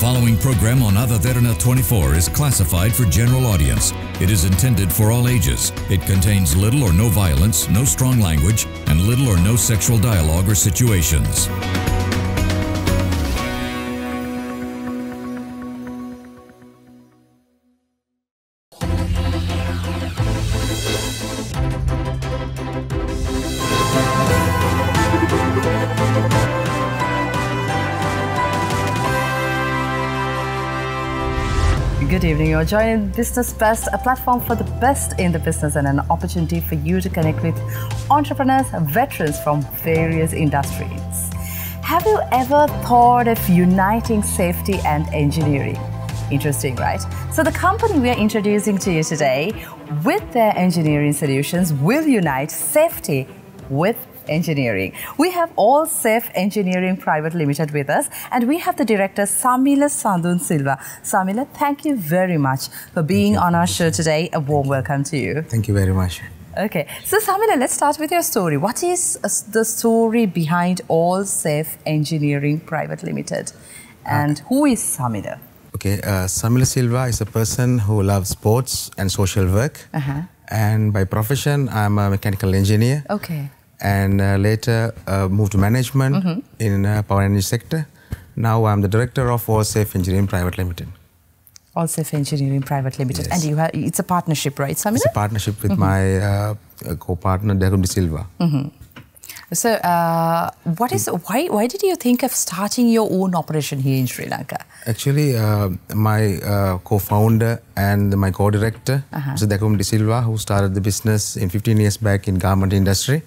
following program on Ada Derana 24 is classified for general audience. It is intended for all ages. It contains little or no violence, no strong language, and little or no sexual dialogue or situations. You're joining Business Best, a platform for the best in the business and an opportunity for you to connect with entrepreneurs, veterans from various industries. Have you ever thought of uniting safety and engineering? Interesting, right? So, the company we are introducing to you today, with their engineering solutions, will unite safety with Engineering. We have All Safe Engineering Private Limited with us, and we have the director Samila Sandun Silva. Samila, thank you very much for being on our show today. A warm welcome to you. Thank you very much. Okay, so Samila, let's start with your story. What is uh, the story behind All Safe Engineering Private Limited, and who is Samila? Okay, uh, Samila Silva is a person who loves sports and social work. Uh-huh. And by profession, I'm a mechanical engineer. Okay. And uh, later uh, moved to management Mm-hmm. in uh, power energy sector. Now I'm the director of All Safe Engineering Private Limited. All Safe Engineering Private Limited, Yes. and you have it's a partnership, right, Samila? It's a partnership with my uh, uh, co-partner Dagum De Silva. So, uh, what is why? Why did you think of starting your own operation here in Sri Lanka? Actually, uh, my uh, co-founder and my co-director, Uh-huh. Mr. Dakum De Silva, who started the business in 15 years back in garment industry, uh,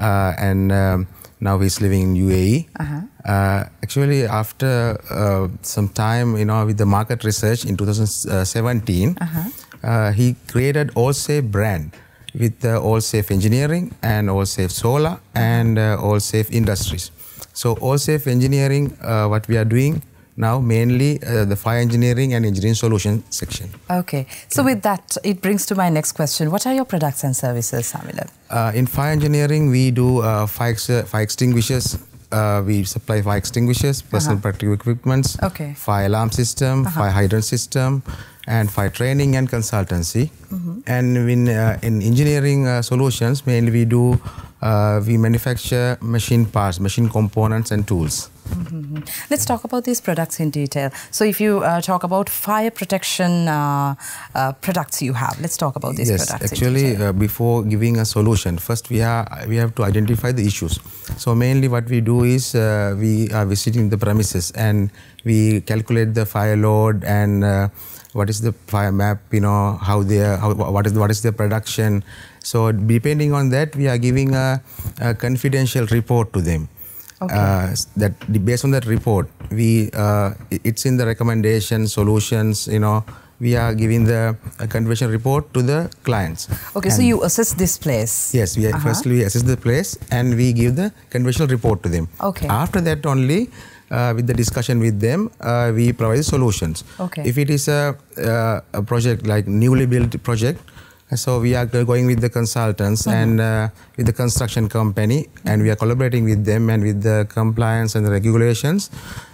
and um, now he's living in UAE. Uh-huh. Uh, actually, after uh, some time, you know, with the market research in 2017, Uh-huh. uh, he created All Safe brand with uh, All Safe Engineering and All Safe Solar and uh, All Safe Industries. So All Safe Engineering, uh, what we are doing now mainly uh, the fire engineering and engineering solution section. Okay, so with that, it brings to my next question: What are your products and services, Samila? Uh, in fire engineering, we do uh, fire, ex- fire extinguishers. Uh, we supply fire extinguishers, personal protective equipments, Okay. fire alarm system, fire hydrant system, and fire training and consultancy. And in, uh, in engineering uh, solutions, mainly we do uh, we manufacture machine parts, machine components, and tools. Let's talk about these products in detail. So, if you uh, talk about fire protection uh, uh, products you have, let's talk about these yes, products. actually, uh, before giving a solution, first we have we have to identify the issues. So mainly, what we do is uh, we are visiting the premises and we calculate the fire load and uh, what is the fire map. You know how they are, how, what is what is the production. So depending on that, we are giving a, a confidential report to them. Okay. Uh, that based on that report, we uh, it's in the recommendation solutions. You know, we are giving the uh, confidential report to the clients. okay, so you assess this place. Yes, we Uh-huh. firstly we assess the place and we give the confidential report to them. Okay. After that only, uh, with the discussion with them, uh, we provide the solutions. Okay. If it is a, uh, a project like newly built project, so we are going with the consultants Uh-huh. and uh, with the construction company, and we are collaborating with them and with the compliance and the regulations.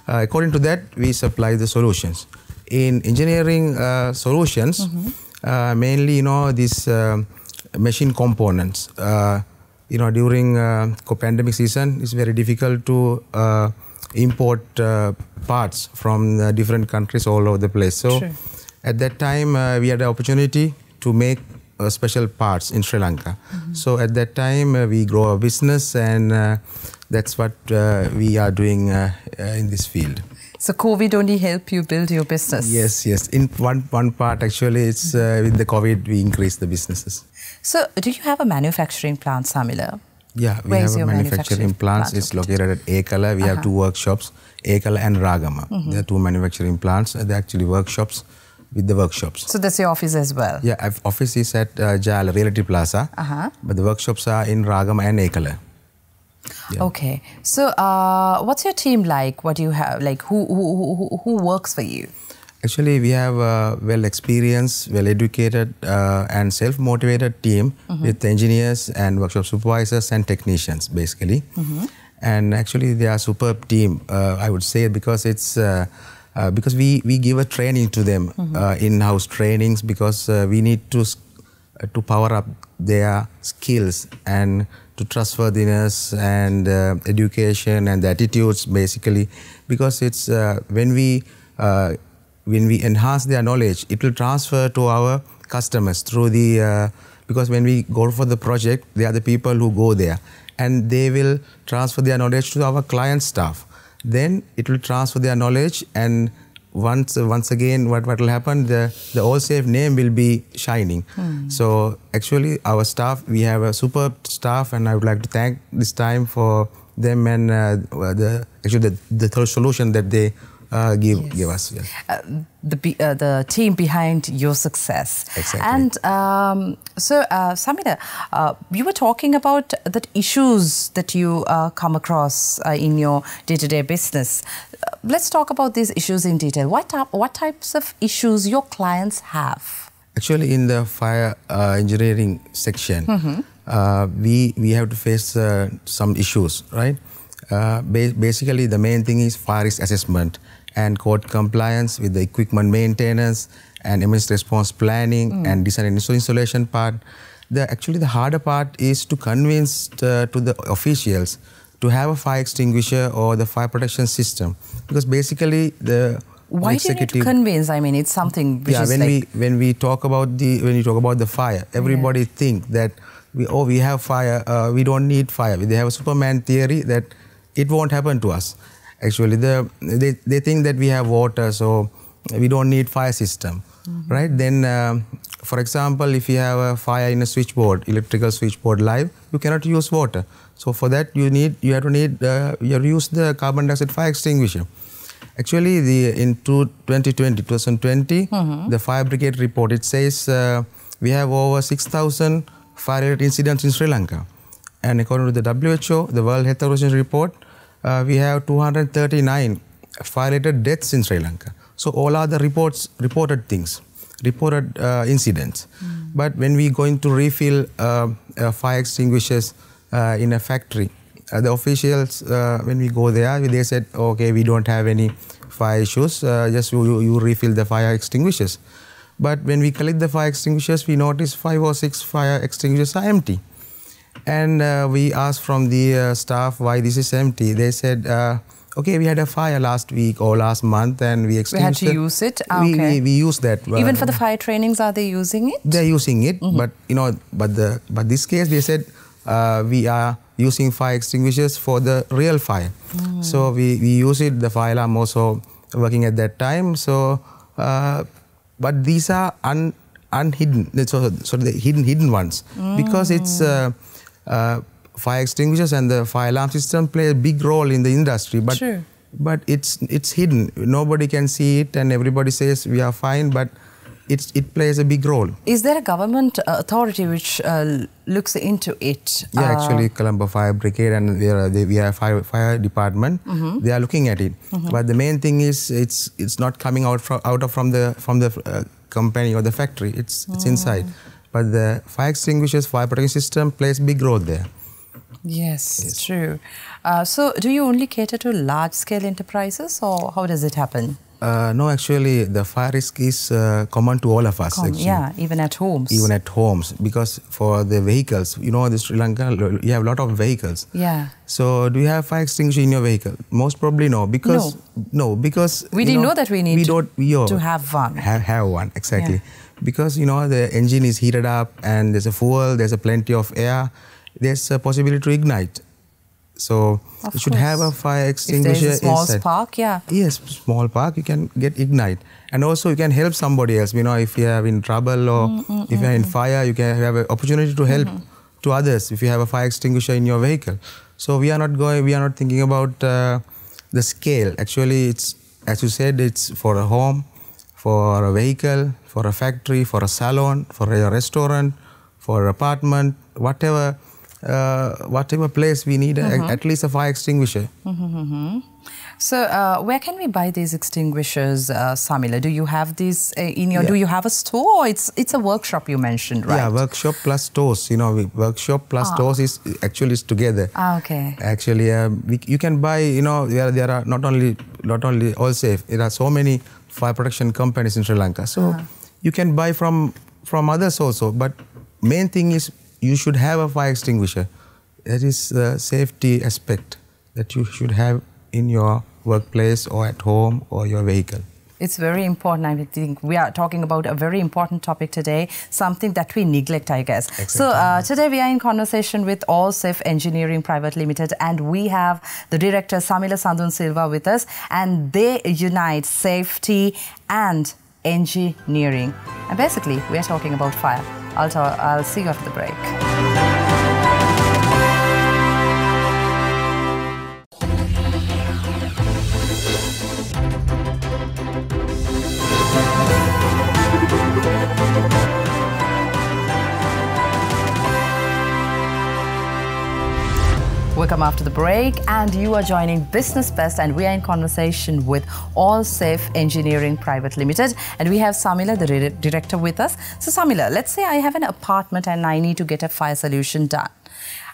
Uh, according to that, we supply the solutions. In engineering uh, solutions, Mm-hmm. uh, mainly you know these uh, machine components. Uh, you know during uh, co-pandemic season, it's very difficult to uh, import uh, parts from the different countries all over the place. So Sure. at that time, uh, we had the opportunity to make special parts in Sri Lanka. So at that time, uh, we grow a business, and uh, that's what uh, we are doing uh, uh, in this field. So, COVID only helped you build your business. Yes, yes. In one one part, actually, it's uh, with the COVID, we increased the businesses. So, do you have a manufacturing plant, Samila? Yeah, we Where is have a your manufacturing manufacturing plants. plant It's located at Ekala. We have two workshops, Ekala and Ragama. There are two manufacturing plants. They're actually workshops with the workshops. So, that's your office as well. Yeah, I've, office is at uh, Jala Realty Plaza, Uh-huh. but the workshops are in Ragama and Ekala. Yeah. Okay. So, uh, what's your team like? What do you have? Like, who who, who, who works for you? Actually, we have a well experienced, well educated, uh, and self motivated team with engineers and workshop supervisors and technicians, basically. And actually, they are superb team, uh, I would say, because it's uh, because we, we give a training to them, uh, in-house trainings, because uh, we need to uh, to power up their skills and to trustworthiness and uh, education and the attitudes basically. Because it's uh, when we uh, when we enhance their knowledge it will transfer to our customers through the uh, because when we go for the project they are the people who go there. And they will transfer their knowledge to our client staff then it will transfer their knowledge and once once again what what will happen? The the all safe name will be shining. So actually our staff we have a superb staff and i would like to thank this time for them and uh, the actually the, the third solution that they uh, give give us yes. uh, the uh, the team behind your success. Exactly. And um, so, uh, Samita, uh, you were talking about the issues that you uh, come across uh, in your day-to-day business. Uh, let's talk about these issues in detail. What type, what types of issues your clients have? Actually, in the fire uh, engineering section, uh, we we have to face uh, some issues, right? Uh, ba- basically, the main thing is fire risk assessment and code compliance with the equipment maintenance and emergency response planning and design and installation part. The actually the harder part is to convince uh, to the officials to have a fire extinguisher or the fire protection system because basically the Why do you need to convince? I mean, it's something which yeah, is when like we when we talk about the when you talk about the fire, everybody think that we oh we have fire, uh, we don't need fire. They have a Superman theory that it won't happen to us. Actually, the they they think that we have water, so we don't need fire system, right? Then, um, for example, if you have a fire in a switchboard, electrical switchboard live, you cannot use water. So for that, you need you have to need uh, you have to use the carbon dioxide fire extinguisher. Actually, the in two, 2020, 2020, the fire brigade report it says uh, we have over 6,000 fire-related incidents in Sri Lanka, and according to the WHO, the World Health Organization report, uh, we have 239 fire-related deaths in Sri Lanka. So all are the reports reported things, reported uh, incidents. But when we going to refill uh, uh, fire extinguishers uh, in a factory, uh, the officials uh, when we go there they said okay we don't have any fire issues uh, just you, you- you refill the fire extinguishers but when we collect the fire extinguishers we notice five or six fire extinguishers are empty and uh, we asked from the uh, staff why this is empty they said uh, okay we had a fire last week or last month and we we had to it." use it. Ah, we, okay. we, we use that uh, Even for the fire trainings, are they using it? they're using it Mm-hmm. but you know but the but this case they said uh, we are using fire extinguishers for the real fire Mm. so we, we use it the fire alarm also working at that time so uh, but these are un, unhidden so, so the hidden hidden ones because it's uh, fire extinguishers and the fire alarm system play a big role in the industry but but it's it's hidden. Nobody can see it and everybody says we are fine but it's it plays a big role. Is there a government uh, authority which uh, looks into it? Yeah, Uh, actually, Colombo Fire Brigade and we are they, we have fire fire department. They are looking at it, but the main thing is it's it's not coming out from out of from the from the uh, company or the factory. It's it's inside, but the fire extinguishers, fire protection system plays big role there. Yes, true. Uh, so, do you only cater to large scale enterprises or how does it happen? Uh, no, actually, the fire risk is uh, common to all of us. Com- actually. yeah, even at homes. Even at homes, because for the vehicles, you know, the Sri Lanka, you have a lot of vehicles. yeah. So, do you have fire extinguisher in your vehicle? Most probably no, because no, because We didn't know that we need we don't, we, oh, to have one. Have, have one exactly, Yeah. because you know the engine is heated up and there's a fuel, there's a plenty of air, there's a possibility to ignite. So Of you should have a fire extinguisher there's a small inside. spark, yeah. Yes, small park you can get ignite, and also you can help somebody else. You know, if you are in trouble or Mm, if you are in fire, you can have an opportunity to help Mm-hmm. to others. If you have a fire extinguisher in your vehicle, so we are not going. We are not thinking about uh, the scale. Actually, it's as you said, it's for a home, for a vehicle, for a factory, for a salon, for a restaurant, for an apartment, whatever whatever place we need Mm-hmm. at least a fire extinguisher. So, uh, where can we buy these extinguishers, uh, Samila? Do you have these uh, in your? Do you have a store? Or it's it's a workshop you mentioned, right? Yeah, workshop plus stores. You know, workshop plus stores is actually is together. Ah, okay. Actually, uh, we, you can buy. You know, there, there are not only not only all safe. There are so many fire protection companies in Sri Lanka. So you can buy from from others also. But main thing is you should have a fire extinguisher. That is the safety aspect that you should have in your workplace or at home or your vehicle. It's very important. I think we are talking about a very important topic today, something that we neglect, I guess. So, uh, today we are in conversation with All Safe Engineering Private Limited, and we have the director Samila Sandun Silva with us, and they unite safety and engineering. And basically, we are talking about fire. I'll, ta- I'll see you after the break. Welcome after the break, and you are joining Business Best, and we are in conversation with All Safe Engineering Private Limited, and we have Samila, the dir- director, with us. So, Samila, let's say I have an apartment and I need to get a fire solution done.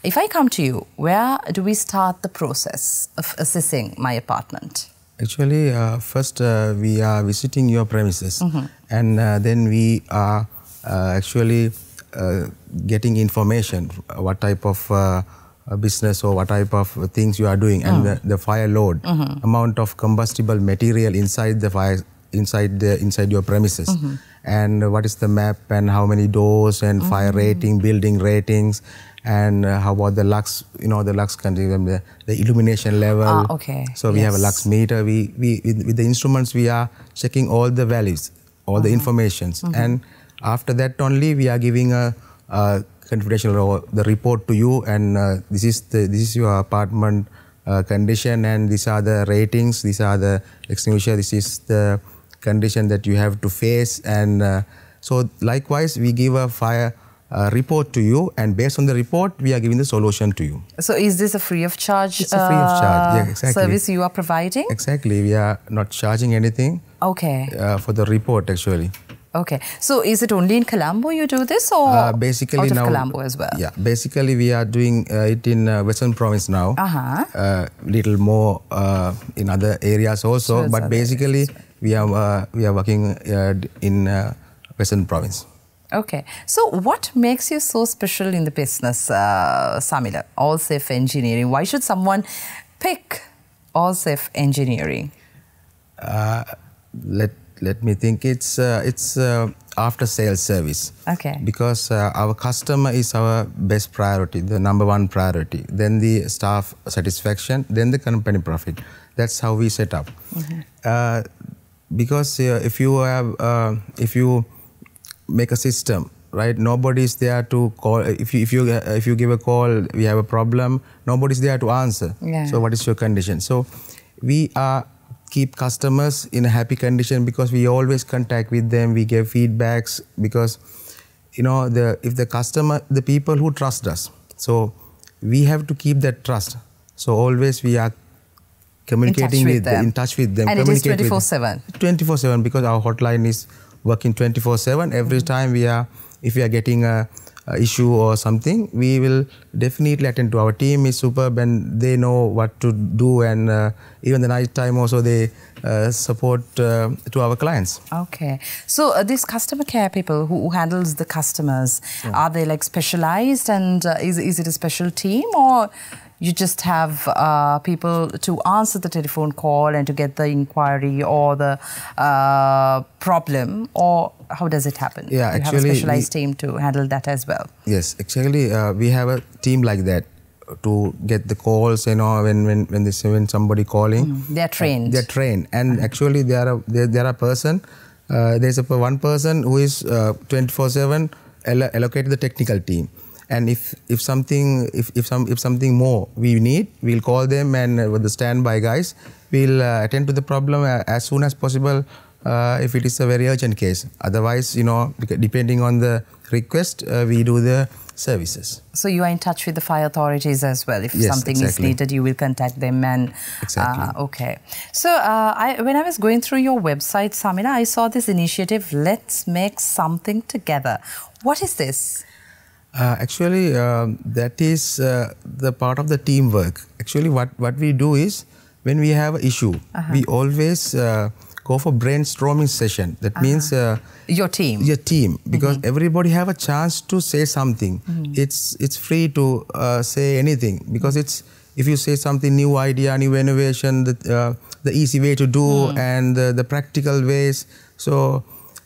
If I come to you, where do we start the process of assessing my apartment? Actually, uh, first uh, we are visiting your premises, and uh, then we are uh, actually uh, getting information what type of uh, business or what type of things you are doing, and uh-huh. the, the fire load, uh-huh. amount of combustible material inside the fire inside the inside your premises, uh-huh. and what is the map and how many doors and fire rating, building ratings. And uh, how about the lux, you know, the lux content, the, the illumination level. Ah, okay. So we have a lux meter. We, we with, with the instruments we are checking all the values, all the informations, and after that only we are giving a, a confidential the report to you. And uh, this is the this is your apartment uh, condition, and these are the ratings. These are the extinguisher. This is the condition that you have to face. And uh, so likewise, we give a fire. Uh, report to you, and based on the report, we are giving the solution to you. So, is this a free of charge, It's a free of charge, yeah, uh, exactly. service you are providing? Exactly, we are not charging anything Okay. uh, for the report actually. Okay. So, is it only in Colombo you do this, or Uh, basically out of now, Colombo as well? Yeah, basically we are doing uh, it in uh, Western Province now. Uh-huh. Uh, little more uh, in other areas also, but basically we are uh, we are working uh, in uh, Western Province. Okay. So, what makes you so special in the business, uh, Samila? All Safe Engineering. Why should someone pick All Safe Engineering? Uh, let let me think. It's uh, it's uh, after sales service. Okay. Because uh, our customer is our best priority, the number one priority. Then the staff satisfaction, then the company profit. That's how we set up. Uh, because uh, if you have uh, if you make a system right nobody's there to call if you if you uh, if you give a call we have a problem nobody's there to answer Yeah. so what is your condition so we are keep customers in a happy condition because we always contact with them we give feedbacks because you know the if the customer the people who trust us so we have to keep that trust so always we are communicating with with, them. in touch with them And it is 24/7? 24/7 because our hotline is working 24/7 every Mm-hmm. time we are if we are getting a issue or something we will definitely attend to. Our team is superb and they know what to do and uh, even the night time also they uh, support uh, to our clients. Okay. So, uh, these customer care people who, who handles the customers, are they like specialized and uh, is, is it a special team or you just have uh, people to answer the telephone call and to get the inquiry or the uh, problem or how does it happen? Yeah, you have a specialized we- team to handle that as well. Yes, actually, uh, we have a team like that to get the calls. You know, when when when this when somebody calling, They're trained. they're trained, and actually, there are there, there are person. Uh, there's a one person who is twenty four seven allocated the technical team. And if if something if, if some if something more we need, we'll call them and uh, with the standby guys, we'll uh, attend to the problem uh, as soon as possible uh, if it is a very urgent case. Otherwise, you know, depending on the request, uh, we do the services. So you are in touch with the fire authorities as well. If Yes, something exactly. is needed, you will contact them and Exactly. uh, okay. So uh, I, when I was going through your website, Samina, I saw this initiative. Let's make something together. What is this? Uh, actually, um that is uh, the part of the teamwork. Actually, what, what we do is when we have an issue, we always uh, go for brainstorming session. That means uh, Your team. your team because everybody have a chance to say something. It's it's free to uh, say anything because it's if you say something new idea, new innovation, the uh, the easy way to do and the, the practical ways. So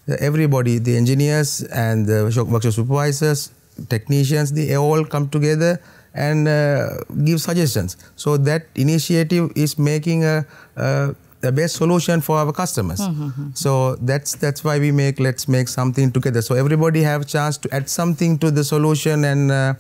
uh, everybody, the engineers and the workshop supervisors, technicians, they all come together and uh, give suggestions. So that initiative is making a, a the best solution for our customers. So that's that's why we make let's make something together. So everybody have chance to add something to the solution, and uh,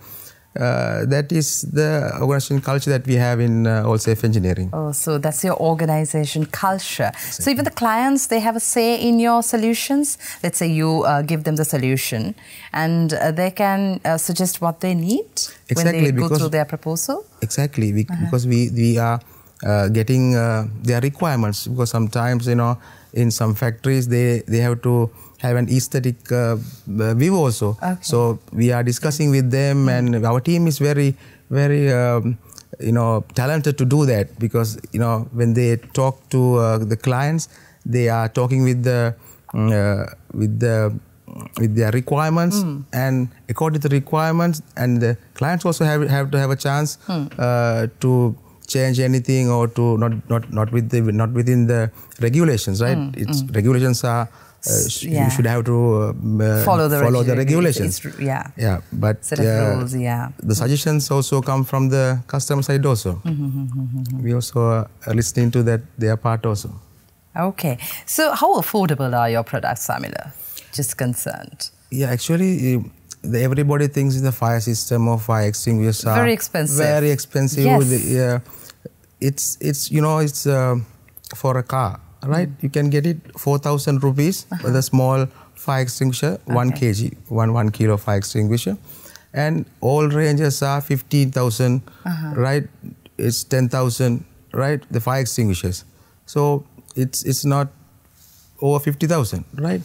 uh, that is the organization culture that we have in uh, All Safe Engineering. Oh, so that's your organization culture. So even the clients, they have a say in your solutions. Let's say you uh, give them the solution, and uh, they can uh, suggest what they need when Exactly, they go through their proposal. Exactly, we, because we we are uh, getting uh, their requirements. Because sometimes you know in some factories they they have to have an aesthetic uh, uh, view also. Okay. So we are discussing with them, and our team is very very. Um, you know, talented to do that because you know when they talk to uh, the clients, they are talking with the mm, uh, with the with their requirements and according to the requirements and the clients also have have to have a chance uh, to change anything or to not not not with the not within the regulations right it's regulations are sh- Yeah. you should have to um, uh, Follow the follow the regulations it's- yeah. yeah but Set of rules, yeah. the suggestions also come from the customer side also we also are listening to that their part also Okay. So how affordable are your products, Samila? Just concerned. Yeah, actually, the, everybody thinks in the fire system or fire extinguishers are Very expensive. Very expensive. Yes. Yeah, it's it's you know it's uh, for a car, right? Mm. You can get it four thousand rupees with a small fire extinguisher, one Uh-huh. Kg, one one kilo fire extinguisher, and all ranges are 15,000, Uh-huh. right? It's ten thousand, right? The fire extinguishers. So it's it's not over 50,000, right?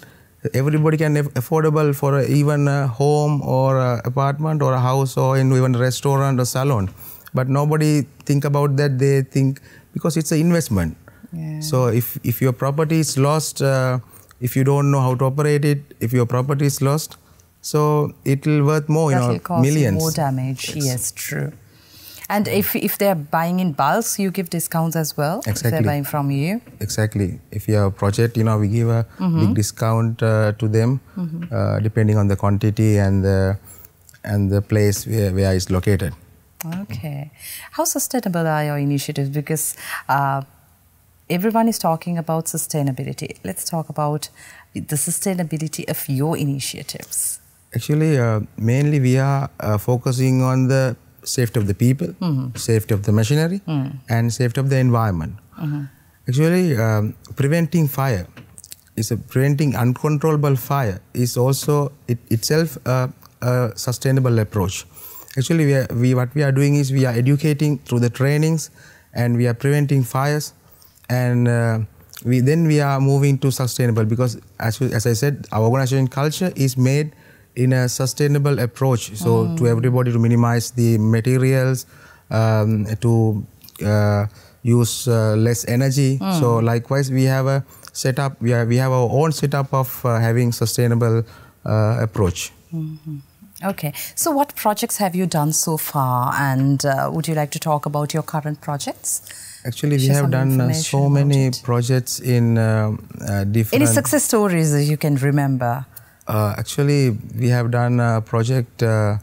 Everybody can aff- affordable for a, even a home or a apartment or a house or in even a restaurant or salon. But nobody think about that. They think because it's an investment. Yeah. So if, if your property is lost, uh, if you don't know how to operate it, if your property is lost, so it will worth more, you that know, will cause millions. more damage. Yes, true. And if if they're buying in bulks, you give discounts as well. Exactly. If they're buying from you. Exactly. If you have a project, you know, we give a big discount uh, to them uh, depending on the quantity and the and the place where, where it's located. Okay. How sustainable are your initiatives? Because uh, everyone is talking about sustainability. Let's talk about the sustainability of your initiatives. Actually, uh, mainly we are uh, focusing on the safety of the people, safety of the machinery, and safety of the environment. Actually, um, preventing fire is a preventing uncontrollable fire is also it, itself a, a sustainable approach. Actually, we, are, we what we are doing is we are educating through the trainings, and we are preventing fires, and uh, we then we are moving to sustainable because as, we- as I said, our organization culture is made in a sustainable approach. So to everybody to minimize the materials, um, to uh, use uh, less energy. So likewise, we have a setup. We have we have our own setup of uh, having sustainable uh, approach. Okay. So, what projects have you done so far? And uh, would you like to talk about your current projects? Actually, we have done uh, so many it. projects in um, uh, different. Any success stories that you can remember? Uh, actually, we have done a project uh,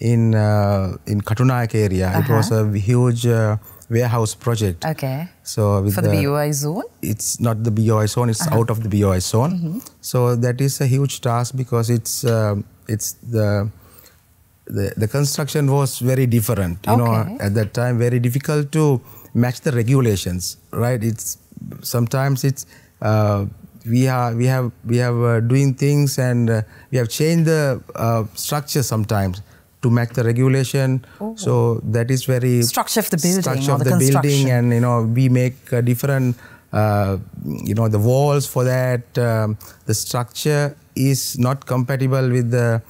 in uh, in Katunayake area. It was a huge uh, warehouse project. Okay. So with For the BOI zone? it's not the BOI zone; it's out of the BOI zone. So that is a huge task because it's um it's the the, the construction was very different. You know, at that time, very difficult to match the regulations. Right? It's sometimes it's uh, we are we have we have uh, doing things and uh, we have changed the uh, structure sometimes to match the regulation. So that is very Structure of the building structure of the the, building, and you know we make uh, different. Uh, you know the walls for that. Um, the structure is not compatible with the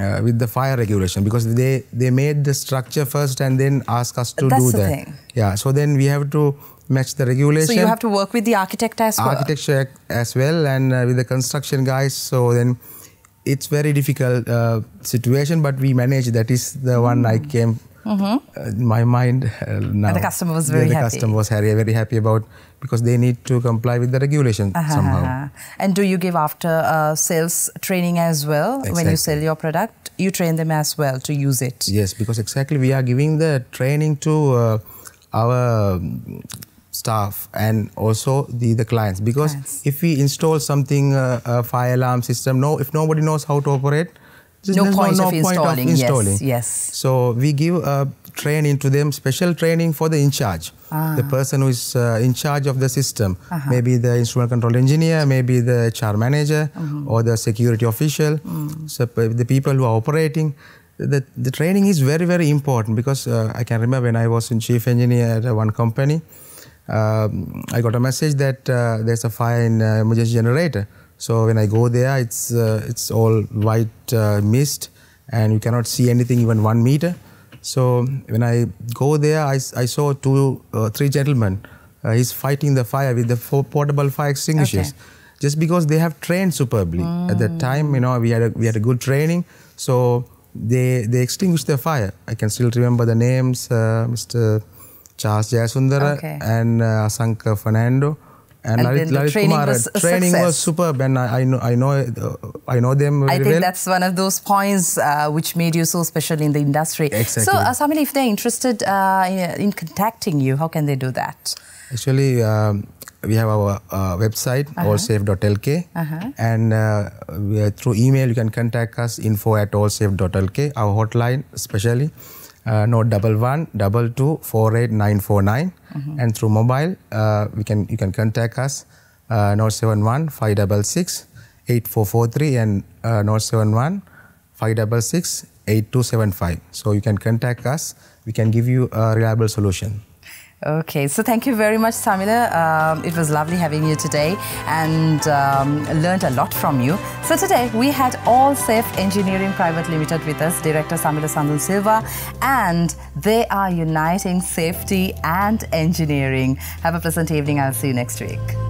uh, with the fire regulation because they they made the structure first and then ask us to That's do the that. thing. Yeah. So then we have to match the regulation So you have to work with the architect as well. architecture as well and uh, with the construction guys so then it's very difficult uh, situation but we manage that is the one i came uh, in my mind uh, now Mm-hmm. the customer was very the happy. customer was very, very happy about because they need to comply with the regulation somehow Uh-huh. And do you give after uh, sales training as well when you sell your product? You train them as well to use it. Yes, because exactly we are giving the training to uh, our um, staff and also the, the clients. Because if we install something, uh, a fire alarm system, no, if nobody knows how to operate, there's No point of installing, yes, installing. yes. So we give a training to them, special training for the in charge, Ah. the person who is uh, in charge of the system. Uh-huh. Maybe the instrument control engineer, maybe the HR manager, Mm-hmm. or the security official. Mm. So the people who are operating. The, the training is very very important because uh, I can remember when I was in chief engineer at uh, one company, um, I got a message that uh, there's a fire in uh, emergency generator. So when I go there, it's uh, it's all white uh, mist, and you cannot see anything even one meter. So when I go there, I saw two, uh, three gentlemen. Uh, he's fighting the fire with the four portable fire extinguishers, Okay. just because they have trained superbly. At that time, you know, we had a, we had a good training, so they they extinguished the fire. I can still remember the names, uh, Mr. Charles Jayasundara Okay. and uh, Asanka Fernando. And, And Lalit, the Lalit training Kumar. was training was superb, and I, I know I know uh, I know them very I think well. that's one of those points uh, which made you so special in the industry. Exactly. So, uh, Samil, if they're interested uh, in, in contacting you, how can they do that? Actually, um, we have our uh, website allsafe.lk, and uh, we are, through email you can contact us info at allsafe.lk. Our hotline, especially, uh, note double one double two four eight nine four nine, and through mobile uh, we can you can contact us uh, note seven one five double six eight four four three and uh, note seven one five double six eight two seven five. So you can contact us. We can give you a reliable solution. Okay, so thank you very much, Samila. Um, it was lovely having you today and um, learned a lot from you. So today we had All Safe Engineering Private Limited with us, Director Samila Sandun Silva, and they are uniting safety and engineering. Have a pleasant evening. I'll see you next week.